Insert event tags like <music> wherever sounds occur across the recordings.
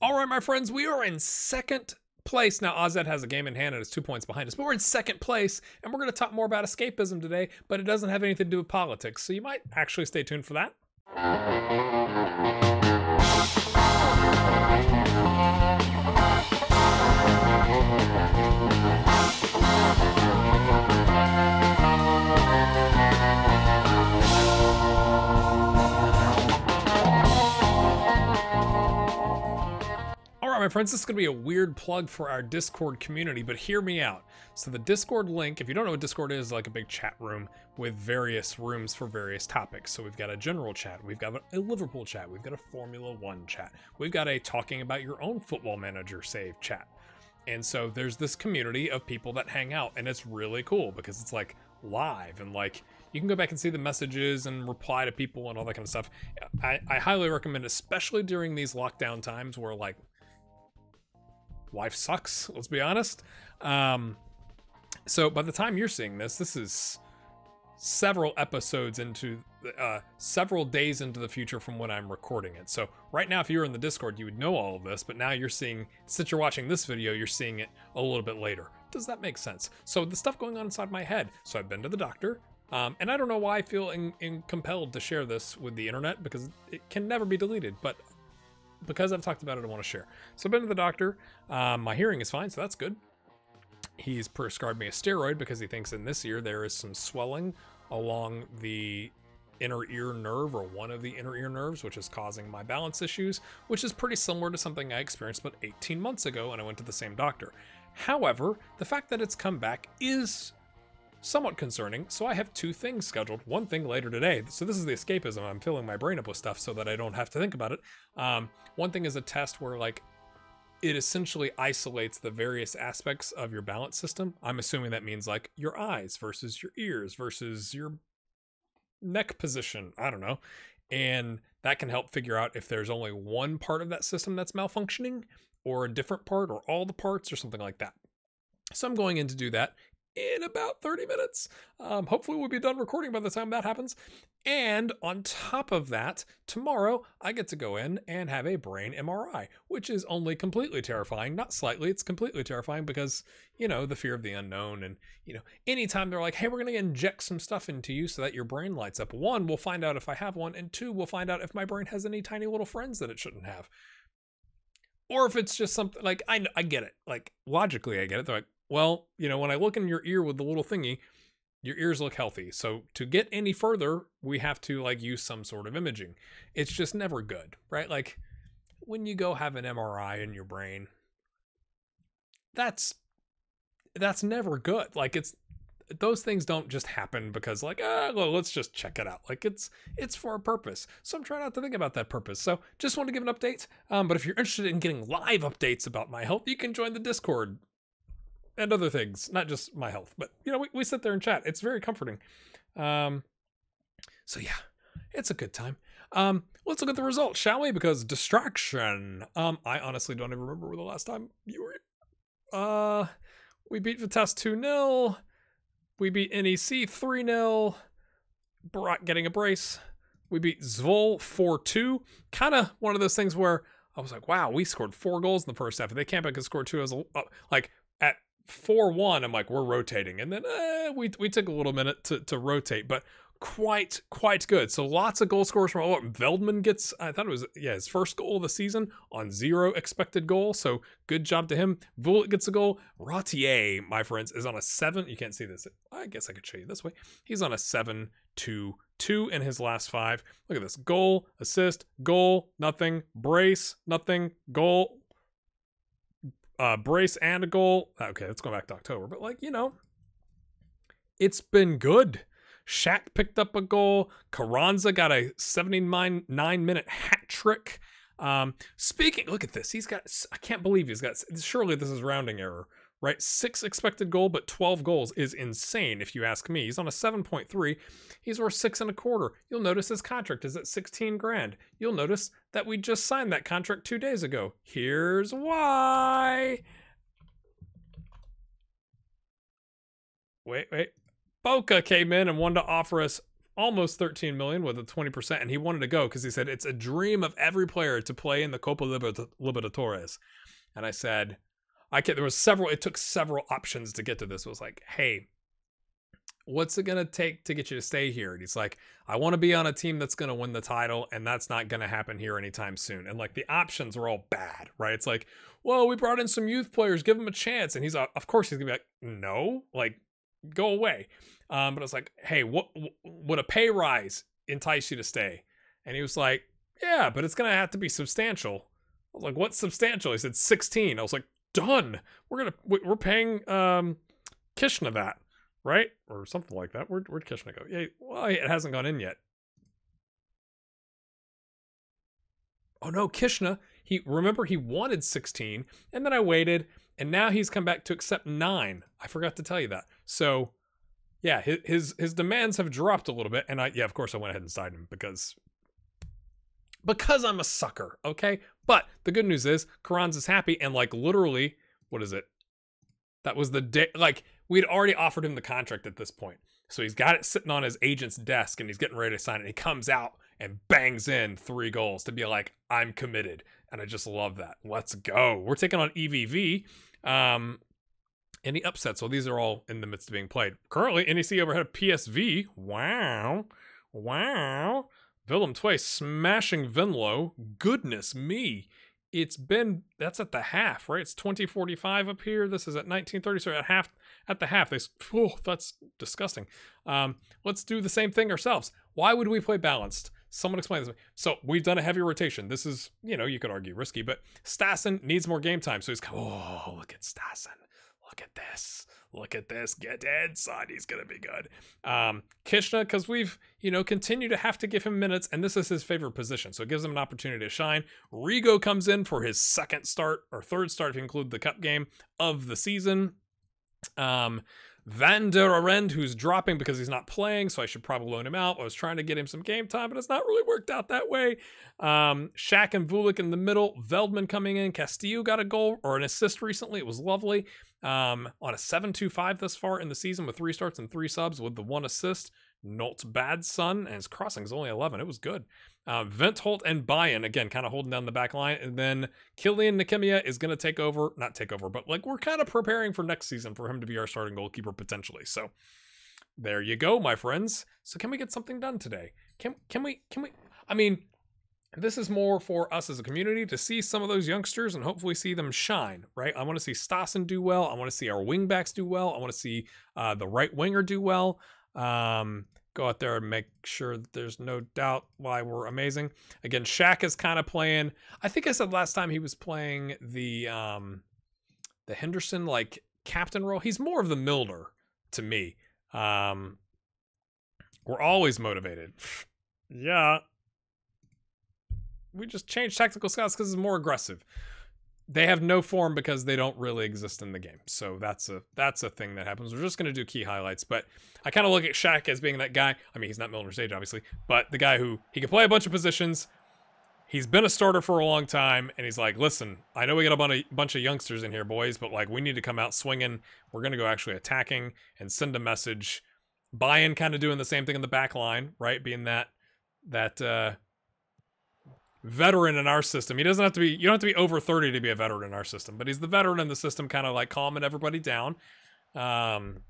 All right, my friends, we are in second place. Now, AZ has a game in hand and is two points behind us, but we're in second place, and we're going to talk more about escapism today, but it doesn't have anything to do with politics, so you might actually stay tuned for that. All right, my friends, this is going to be a weird plug for our Discord community, but hear me out. So, the Discord link, if you don't know what Discord is, like a big chat room with various rooms for various topics. So, we've got a general chat, we've got a Liverpool chat, we've got a Formula One chat, we've got a talking about your own football manager save chat. And so, there's this community of people that hang out, and it's really cool because it's like live and like you can go back and see the messages and reply to people and all that kind of stuff. I, I highly recommend, especially during these lockdown times where like life sucks let's be honest. Um so by the time you're seeing this this is several episodes into uh several days into the future from when i'm recording it. So right now if you were in the discord you would know all of this but now you're seeing since you're watching this video you're seeing it a little bit later. Does that make sense? So the stuff going on inside my head. So i've been to the doctor um, and I don't know why I feel in, in compelled to share this with the internet because it can never be deleted. But because I've talked about it, I want to share. So I've been to the doctor. Um, my hearing is fine, so that's good. He's prescribed me a steroid because he thinks in this ear there is some swelling along the inner ear nerve or one of the inner ear nerves, which is causing my balance issues, which is pretty similar to something I experienced about 18 months ago when I went to the same doctor. However, the fact that it's come back is somewhat concerning. So I have two things scheduled. One thing later today. So this is the escapism. I'm filling my brain up with stuff so that I don't have to think about it. Um, one thing is a test where like it essentially isolates the various aspects of your balance system. I'm assuming that means like your eyes versus your ears versus your neck position. I don't know. And that can help figure out if there's only one part of that system that's malfunctioning or a different part or all the parts or something like that. So I'm going in to do that in about 30 minutes. Um, hopefully, we'll be done recording by the time that happens. And on top of that, tomorrow I get to go in and have a brain MRI, which is only completely terrifying. Not slightly, it's completely terrifying because, you know, the fear of the unknown. And, you know, anytime they're like, hey, we're going to inject some stuff into you so that your brain lights up, one, we'll find out if I have one. And two, we'll find out if my brain has any tiny little friends that it shouldn't have. Or if it's just something like, I, I get it. Like, logically, I get it. They're like, well, you know, when I look in your ear with the little thingy, your ears look healthy. So to get any further, we have to like use some sort of imaging. It's just never good, right? Like when you go have an MRI in your brain, that's that's never good. Like it's those things don't just happen because like ah well, let's just check it out like it's it's for a purpose so i'm trying not to think about that purpose so just want to give an update um, but if you're interested in getting live updates about my health you can join the discord and other things, not just my health. But you know, we, we sit there and chat. It's very comforting. Um, so yeah, it's a good time. Um, let's look at the results, shall we? Because distraction. Um, I honestly don't even remember the last time you were. Uh, we beat Vitesse two 0 We beat NEC three 0 Brock getting a brace. We beat Zwolle four two. Kind of one of those things where I was like, wow, we scored four goals in the first half. If they back and scored two, as like at four one, I'm like, we're rotating, and then eh, we we took a little minute to to rotate, but quite quite good. So lots of goal scorers from oh, Veldman gets I thought it was yeah his first goal of the season on zero expected goal. So good job to him. Vulic gets a goal. Ratier, my friends, is on a seven. You can't see this. I guess I could show you this way. He's on a seven two two in his last five. Look at this goal, assist, goal, nothing, brace, nothing, goal, uh, brace and a goal. Okay, let's go back to October. But like you know, it's been good. Shaq picked up a goal. Carranza got a 79 nine minute hat trick. Um, speaking, look at this. He's got. I can't believe he's got. Surely this is rounding error right? Six expected goal, but 12 goals is insane if you ask me. He's on a 7.3. He's worth six and a quarter. You'll notice his contract is at 16 grand. You'll notice that we just signed that contract two days ago. Here's why. Wait, wait. Boca came in and wanted to offer us almost 13 million with a 20%, and he wanted to go because he said it's a dream of every player to play in the Copa Libertadores. And I said, I can't, There was several. It took several options to get to this. It was like, hey, what's it gonna take to get you to stay here? And he's like, I want to be on a team that's gonna win the title, and that's not gonna happen here anytime soon. And like the options were all bad, right? It's like, well, we brought in some youth players, give them a chance, and he's uh, of course he's gonna be like, no, like go away. Um, but it's like, hey, what would a pay rise entice you to stay? And he was like, yeah, but it's gonna have to be substantial. I was like, what's substantial? He said 16. I was like, done. We're gonna we're paying um Kishna that right? Or something like that. Where, where'd Kishna go? Yeah, well, it hasn't gone in yet. Oh no, Kishna. He remember he wanted 16, and then I waited, and now he's come back to accept nine. I forgot to tell you that. So, yeah, his his, his demands have dropped a little bit, and I yeah, of course I went ahead and signed him because because I'm a sucker. Okay, but the good news is Carranza is happy, and like literally, what is it? That was the day. Like we'd already offered him the contract at this point. So he's got it sitting on his agent's desk and he's getting ready to sign it. He comes out and bangs in three goals to be like, I'm committed. And I just love that. Let's go. We're taking on EVV. Um, any upsets? Well, these are all in the midst of being played. Currently, NEC overhead of PSV. Wow. Wow. Willem II smashing Venlo. Goodness me it's been that's at the half, right? It's 2045 up here. This is at 1930. So at half at the half, they oh, that's disgusting. Um, let's do the same thing ourselves. Why would we play balanced? Someone explain this. So we've done a heavy rotation. This is, you know, you could argue risky, but Stassen needs more game time. So he's oh, look at Stassen. Look at this look at this, get in, son, he's gonna be good. Um, Kishna, because we've you know continue to have to give him minutes, and this is his favorite position, so it gives him an opportunity to shine. Rigo comes in for his second start or third start, if you include the cup game of the season. Um, Van der Arend, who's dropping because he's not playing, so I should probably loan him out. I was trying to get him some game time, but it's not really worked out that way. Um, Shaq and Vulic in the middle. Veldman coming in. Castillo got a goal or an assist recently. It was lovely. Um, on a 7-2-5 thus far in the season with three starts and three subs with the one assist. Not bad, son. And his crossing is only 11. It was good. Uh, Ventholt and Bayern, again, kind of holding down the back line. And then Kilian Nikiema is going to take over, not take over, but like we're kind of preparing for next season for him to be our starting goalkeeper potentially. So there you go, my friends. So can we get something done today? Can can we can we I mean, this is more for us as a community to see some of those youngsters and hopefully see them shine, right? I want to see Stassen do well. I want to see our wingbacks do well. I want to see uh, the right winger do well. Um, go out there and make sure that there's no doubt why we're amazing. Again, Shaq is kind of playing. I think I said last time he was playing the um, the Henderson like captain role. He's more of the Milner to me. Um, we're always motivated. yeah. We just changed tactical scouts because it's more aggressive they have no form because they don't really exist in the game. So that's a that's a thing that happens. We're just gonna do key highlights, but I kind of look at Shaq as being that guy. I mean, he's not Milner Stage, obviously, but the guy who he can play a bunch of positions. He's been a starter for a long time, and he's like, "Listen, I know we got a bunch of, bunch of youngsters in here, boys, but like we need to come out swinging. We're gonna go actually attacking and send a message." Bayern kind of doing the same thing in the back line, right? Being that that uh, veteran in our system. He doesn't have to be you don't have to be over 30 to be a veteran in our system, but he's the veteran in the system kind of like calming everybody down. Um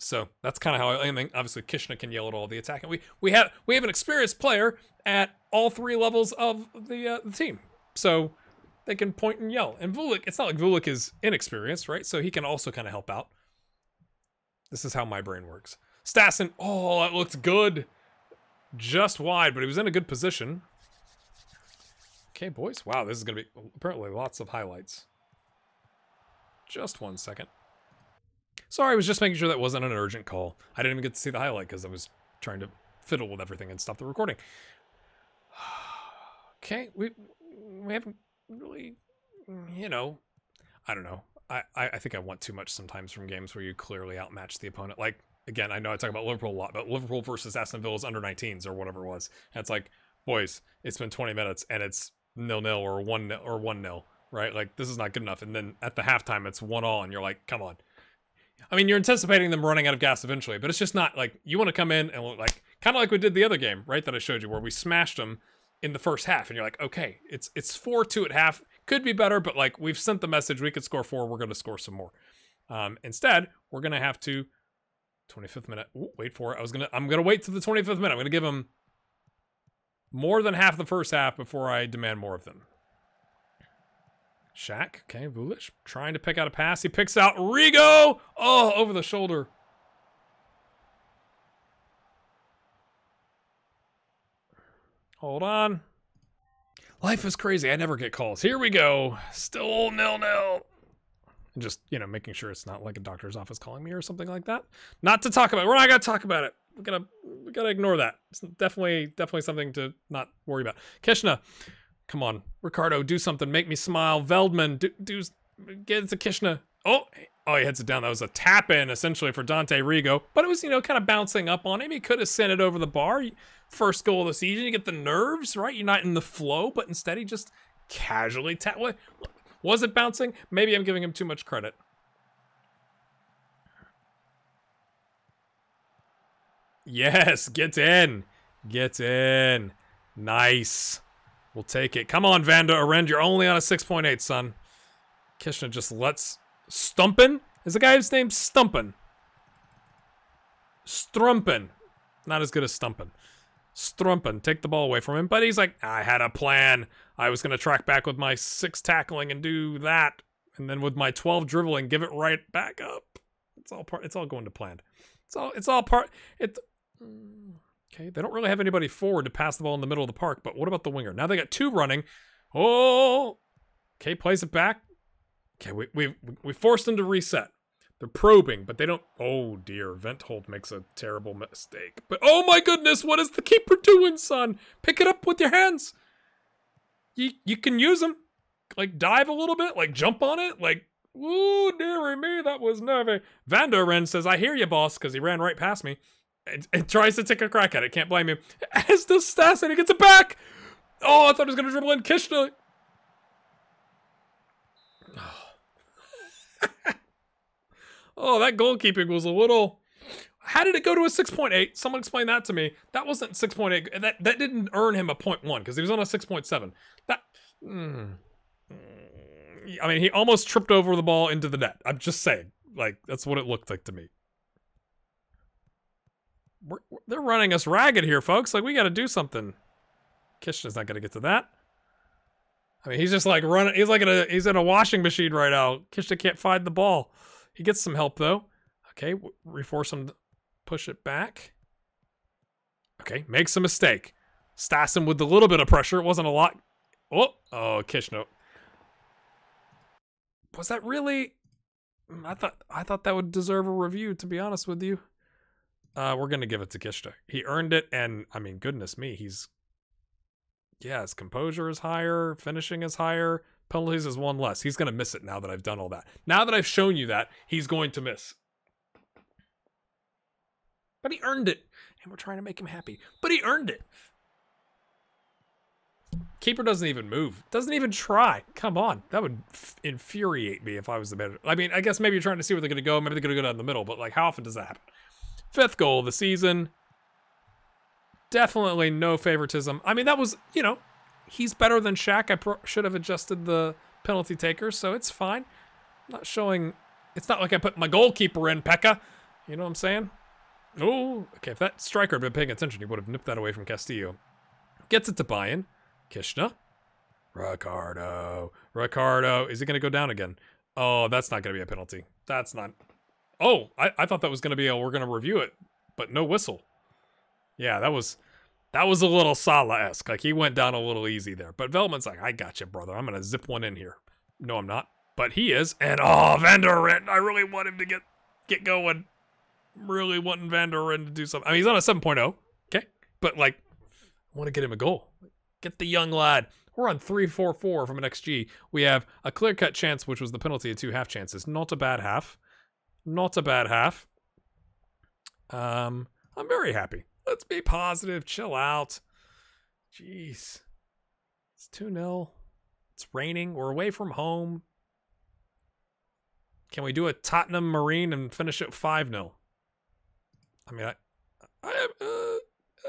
so that's kind of how I, I mean obviously Kishna can yell at all the attack and we we have we have an experienced player at all three levels of the uh, the team. So they can point and yell. And Vulic, it's not like Vulic is inexperienced, right? So he can also kind of help out. This is how my brain works. Stassen, oh, that looked good. Just wide, but he was in a good position. Okay, boys. Wow, this is going to be apparently lots of highlights. Just one second. Sorry, I was just making sure that wasn't an urgent call. I didn't even get to see the highlight because I was trying to fiddle with everything and stop the recording. <sighs> okay, we we haven't really, you know, I don't know. I, I think I want too much sometimes from games where you clearly outmatch the opponent. Like, again, I know I talk about Liverpool a lot, but Liverpool versus Aston Villa's under 19s or whatever it was. And it's like, boys, it's been 20 minutes and it's nil nil or one or one nil, right? Like this is not good enough. And then at the halftime, it's one all, and you're like, come on. I mean, you're anticipating them running out of gas eventually, but it's just not like you want to come in and like Kind of like we did the other game, right? That I showed you, where we smashed them in the first half, and you're like, okay, it's it's four two at half. Could be better, but like we've sent the message, we could score four. We're going to score some more. Um, instead, we're going to have to 25th minute. Ooh, wait for it. I was gonna. I'm gonna wait to the 25th minute. I'm gonna give them more than half the first half before I demand more of them. Shaq, okay, Vulic trying to pick out a pass. He picks out Rigo. Oh, over the shoulder. Hold on. Life is crazy. I never get calls. Here we go. Still nil nil. And just, you know, making sure it's not like a doctor's office calling me or something like that. Not to talk about it. We're not gonna talk about it. We gotta we gotta ignore that. It's definitely definitely something to not worry about. Kishna, come on. Ricardo, do something. Make me smile. Veldman, do do get to Kishna. Oh, oh, he heads it down. That was a tap in essentially for Dante Rigo, but it was you know kind of bouncing up on him. He could have sent it over the bar. First goal of the season. You get the nerves right. You're not in the flow, but instead he just casually tap. Was it bouncing? Maybe I'm giving him too much credit. Yes, get in. Get in. Nice. We'll take it. Come on, Van der Arend. You're only on a 6.8, son. Kishna just lets... Stumpin? Is the guy's name Stumpin? Strumpin. Not as good as Stumpin. Strumpin. Take the ball away from him. But he's like, I had a plan. I was going to track back with my six tackling and do that. And then with my 12 dribbling, give it right back up. It's all part. It's all going to plan. It's all. It's all part. It. Okay, they don't really have anybody forward to pass the ball in the middle of the park. But what about the winger? Now they got two running. Oh. Okay, plays it back. Okay, we we we forced them to reset. They're probing, but they don't. Oh dear, Venthold makes a terrible mistake. But oh my goodness, what is the keeper doing, son? Pick it up with your hands you you can use them. Like dive a little bit, like jump on it, like Ooh, dearie me, that was nervy. Vanderin says, I hear you, boss, because he ran right past me. And, tries to take a crack at it. Can't blame him. As does Stas, and he gets it back. Oh, I thought he was going to dribble in Kishna. <laughs> oh, that goalkeeping was a little... How did it go to a 6.8? Someone explain that to me. That wasn't 6.8. That that didn't earn him a 0.1 because he was on a 6.7. That. Mm, I mean, he almost tripped over the ball into the net. I'm just saying. Like, that's what it looked like to me. We're, they're running us ragged here, folks. Like, we got to do something. Kishna's not going to get to that. I mean, he's just like running. He's like in a he's in a washing machine right now. Kishna can't find the ball. He gets some help though. Okay, reforce him push it back. Okay, makes a mistake. Stassen with a little bit of pressure. It wasn't a lot. Oh, oh, Kishna. Was that really? I thought I thought that would deserve a review. To be honest with you, uh, we're gonna give it to Kishna. He earned it, and I mean, goodness me, he's yeah, his composure is higher, finishing is higher, penalties is one less. He's gonna miss it now that I've done all that. Now that I've shown you that, he's going to miss. But he earned it. And we're trying to make him happy. But he earned it. Keeper doesn't even move. Doesn't even try. Come on. That would infuriate me if I was the better. I mean, I guess maybe you're trying to see where they're going to go. Maybe they're going to go down the middle. But, like, how often does that happen? Fifth goal of the season. Definitely no favoritism. I mean, that was, you know, he's better than Shaq. I should have adjusted the penalty taker, so it's fine. I'm not showing... It's not like I put my goalkeeper in, Pekka. You know what I'm saying? Oh, okay. If that striker had been paying attention, he would have nipped that away from Castillo. Gets it to Bayern. Kishna. Ricardo. Ricardo. Is he going to go down again? Oh, that's not going to be a penalty. That's not. Oh, I, I thought that was going to be a we're going to review it, but no whistle. Yeah, that was that was a little Salah-esque. Like he went down a little easy there. But Veldman's like, I got you, brother. I'm going to zip one in here. No, I'm not. But he is. And oh, Van der Ren, I really want him to get get going really wanting Van der Ren to do something. I mean, he's on a 7.0, okay? But, like, I want to get him a goal. Get the young lad. We're on 3-4-4 from an XG. We have a clear-cut chance, which was the penalty of two half chances. Not a bad half. Not a bad half. Um, I'm very happy. Let's be positive. Chill out. Jeez. It's 2-0. It's raining. We're away from home. Can we do a Tottenham Marine and finish it 5 0? I mean, I, I, uh,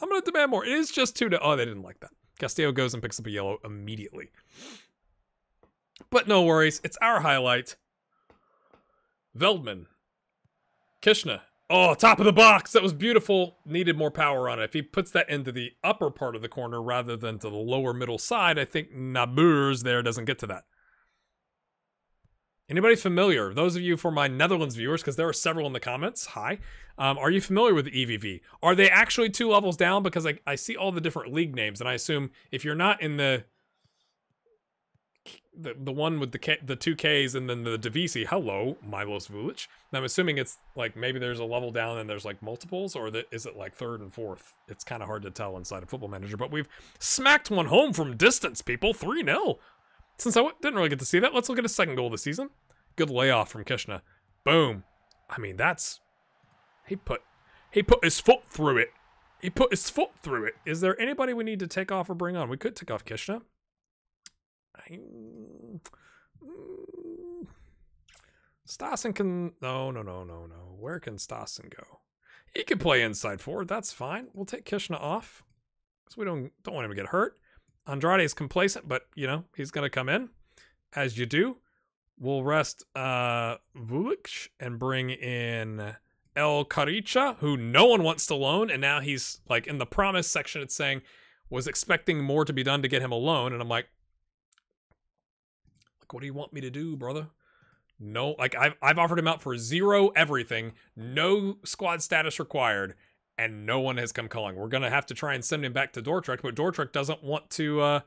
I'm gonna demand more. It is just two to. Oh, they didn't like that. Castillo goes and picks up a yellow immediately. But no worries, it's our highlight. Veldman. Kishna. Oh, top of the box. That was beautiful. Needed more power on it. If he puts that into the upper part of the corner rather than to the lower middle side, I think Naburs there doesn't get to that. Anybody familiar? Those of you for my Netherlands viewers, because there are several in the comments. Hi. Um, are you familiar with EVV? Are they actually two levels down? Because I, I see all the different league names, and I assume if you're not in the the the one with the K, the two Ks and then the Divisie. Hello, Milos Vulic. And I'm assuming it's like maybe there's a level down and there's like multiples, or is it like third and fourth? It's kind of hard to tell inside of Football Manager, but we've smacked one home from distance, people. Three 0 Since I w- didn't really get to see that, let's look at a second goal of the season. Good layoff from Kishna. Boom. I mean, that's he put he put his foot through it. He put his foot through it. Is there anybody we need to take off or bring on? We could take off Kishna. I, mm, Stassen can. No, no, no, no, no. Where can Stassen go? He can play inside forward. That's fine. We'll take Kishna off because we don't don't want him to get hurt. Andrade is complacent, but you know he's going to come in as you do. We'll rest uh Vulic and bring in El Caricha, who no one wants to loan, and now he's like in the promise section. It's saying was expecting more to be done to get him a loan, and I'm like, like, what do you want me to do, brother? No, like I've I've offered him out for zero everything, no squad status required, and no one has come calling. We're gonna have to try and send him back to Dordrecht, but Dordrecht doesn't want to. uh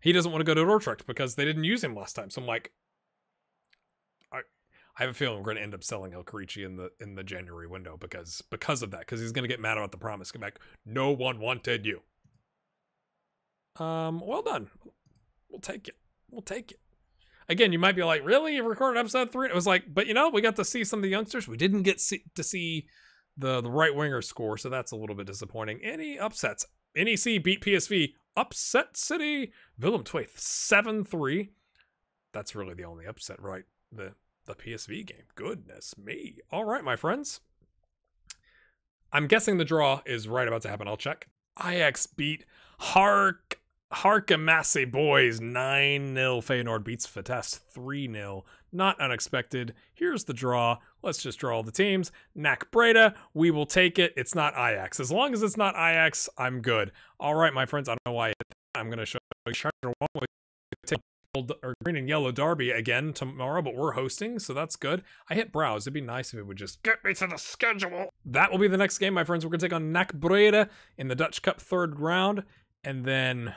He doesn't want to go to Dordrecht because they didn't use him last time. So I'm like, I I have a feeling we're gonna end up selling El Carici in the in the January window because because of that because he's gonna get mad about the promise. Come back, no one wanted you. Um, well done. We'll take it. We'll take it again, you might be like, really? You recorded episode three? It was like, but you know, we got to see some of the youngsters. We didn't get see, to see the the right winger score, so that's a little bit disappointing. Any upsets? NEC beat PSV. Upset City. Willem II 7 3. That's really the only upset, right? The the PSV game. Goodness me. All right, my friends. I'm guessing the draw is right about to happen. I'll check. Ajax beat Hark Harkemase boys 9 0. Feyenoord beats Vitesse 3 0. Not unexpected. Here's the draw. Let's just draw all the teams. NAC Breda, we will take it. It's not Ajax. As long as it's not Ajax, I'm good. All right, my friends. I don't know why I'm going to show you or green and yellow derby again tomorrow, but we're hosting, so that's good. I hit browse. It'd be nice if it would just get me to the schedule. That will be the next game, my friends. We're going to take on NAC Breda in the Dutch Cup third round, and then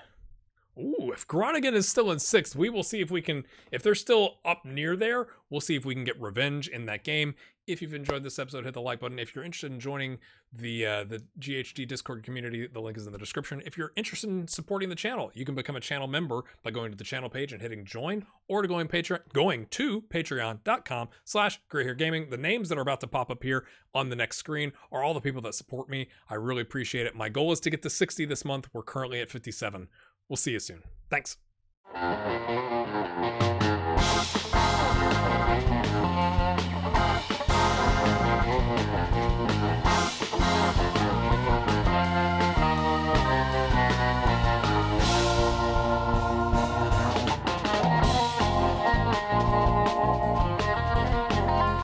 Ooh, if Groningen is still in sixth, we will see if we can, if they're still up near there, we'll see if we can get revenge in that game. If you've enjoyed this episode, hit the like button. If you're interested in joining the uh, the GHG Discord community, the link is in the description. If you're interested in supporting the channel, you can become a channel member by going to the channel page and hitting join, or to going Patreon, going to Patreon.com/slash Gaming. The names that are about to pop up here on the next screen are all the people that support me. I really appreciate it. My goal is to get to 60 this month. We're currently at 57. We'll see you soon. Thanks.